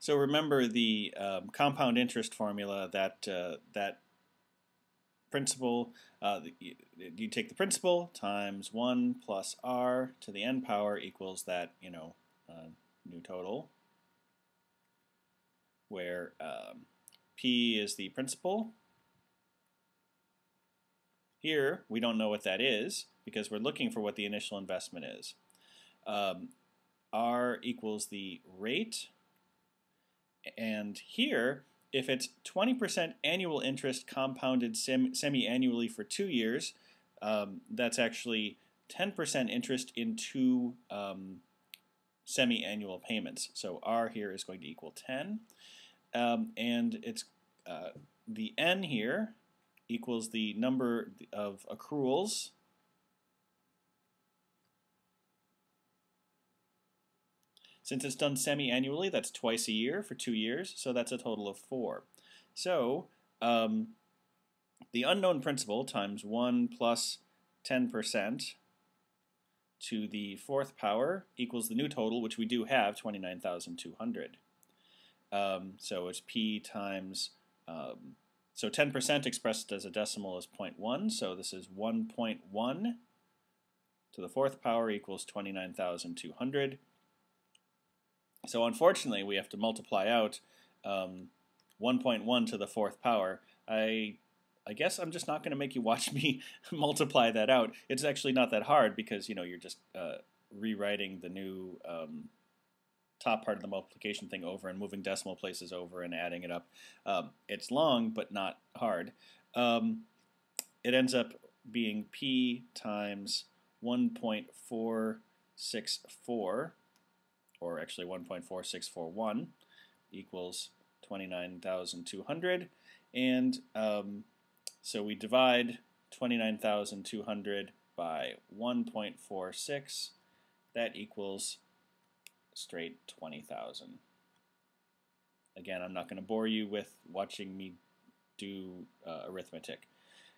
So remember the um, compound interest formula that uh, that principal, uh, you, you, take the principal times 1 plus r to the n power equals that, you know, uh, new total, where um, p is the principal. Here, we don't know what that is because we're looking for what the initial investment is. Um, r equals the rate, and here, if it's 20% annual interest compounded sem semi-annually for two years, um, that's actually 10% interest in two um, semi-annual payments. So R here is going to equal 10. Um, and it's uh, the N here equals the number of accruals Since it's done semi-annually, that's twice a year for two years, so that's a total of four. So um, the unknown principal times 1 plus 10% to the fourth power equals the new total, which we do have, 29,200. Um, so it's p times, um, so 10% expressed as a decimal is 0.1, so this is 1.1 to the fourth power equals 29,200. So unfortunately, we have to multiply out um, 1.1 to the fourth power. I I guess I'm just not going to make you watch me multiply that out. It's actually not that hard because you know you're just uh, rewriting the new um, top part of the multiplication thing over and moving decimal places over and adding it up. Um, it's long but not hard. Um, it ends up being p times 1.464 or actually 1.4641 equals 29,200. And um, so we divide 29,200 by 1.46. That equals straight 20,000. Again, I'm not going to bore you with watching me do uh, arithmetic.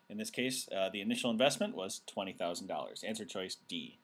In this case, uh, the initial investment was $20,000. Answer choice D.